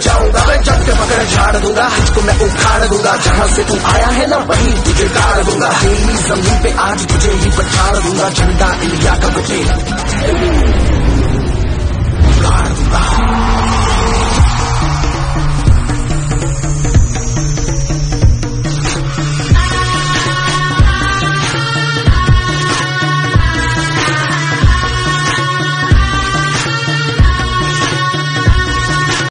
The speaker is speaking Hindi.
जाऊँगा। मैं जब के पकड़ झाड़ दूँगा। तुझको मैं उखाड़ दूँगा। जहाँ से तू आया है ना, वही तुझे गाड़ दूँगा। तेरी ज़मीन पे आज तुझे ही पछाड़ दूँगा। झंडा इंडिया का बचे।